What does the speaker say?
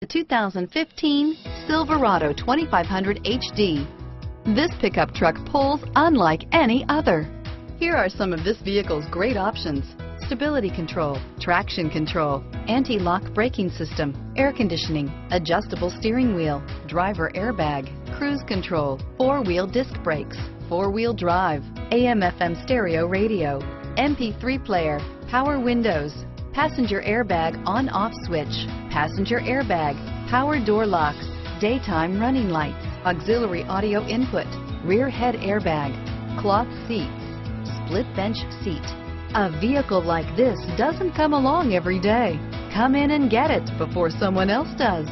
The 2015 Silverado 2500 HD. This pickup truck pulls unlike any other. Here are some of this vehicle's great options. Stability control, traction control, anti-lock braking system, air conditioning, adjustable steering wheel, driver airbag, cruise control, four-wheel disc brakes, four-wheel drive, AM FM stereo radio, MP3 player, power windows, passenger airbag on-off switch, passenger airbag, power door locks, daytime running lights, auxiliary audio input, rear head airbag, cloth seats, split bench seat. A vehicle like this doesn't come along every day. Come in and get it before someone else does.